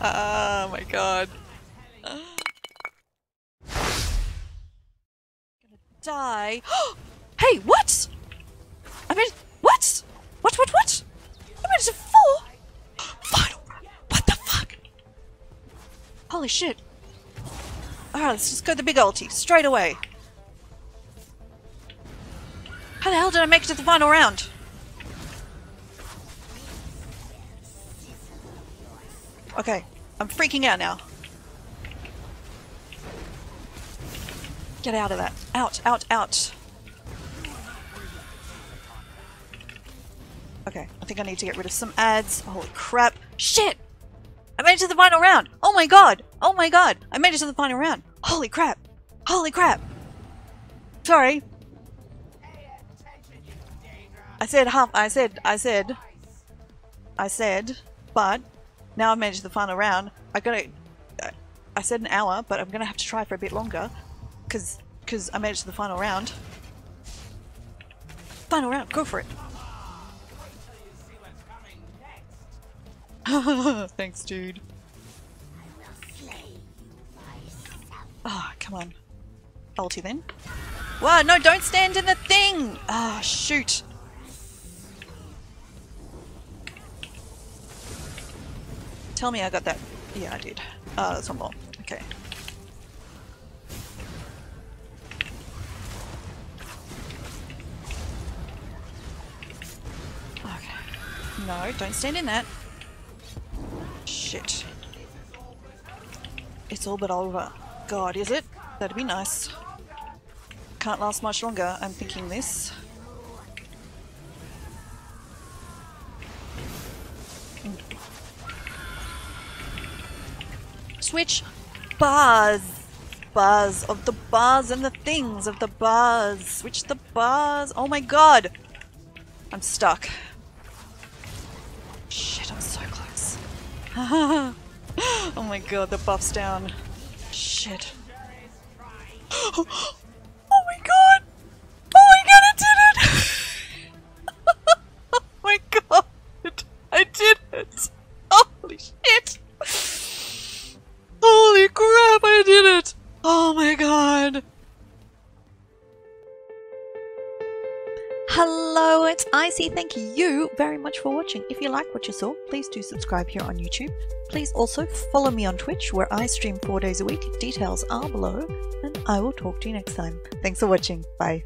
oh my god. I'm Gonna die. hey, what? I mean, what? What, what, what? I made it to four? Final. What the fuck? Holy shit. Alright, let's just go the big ulti. Straight away. How the hell did I make it to the final round? Okay, I'm freaking out now. Get out of that. Out, out, out. Okay, I think I need to get rid of some adds. Holy crap. Shit! I made it to the final round! Oh my god! Oh my god! I made it to the final round! Holy crap! Holy crap! Sorry. I said half- I said- I said- I said, but now I've to the final round. I gotta. I said an hour, but I'm gonna have to try for a bit longer, cause, cause I managed the final round. Final round, go for it. Thanks, dude. Ah, oh, come on. Ulti then. Wow, no, don't stand in the thing! Ah, oh, shoot. Tell me I got that. Yeah, I did. Uh, there's one more. Okay. Okay. No, don't stand in that. Shit. It's all but over. God, is it? That'd be nice. Can't last much longer, I'm thinking this. Switch bars. Bars of the bars and the things of the bars. Switch the bars. Oh my god. I'm stuck. Shit, I'm so close. oh my god, the buff's down. Shit. oh my god! Oh my god, I did it! oh my god! I did it! Holy shit! Holy crap, I did it! Oh my god! Hello, it's Icy. Thank you very much for watching. If you like what you saw, please do subscribe here on YouTube. Please also follow me on Twitch where I stream four days a week. Details are below, and I will talk to you next time. Thanks for watching. Bye.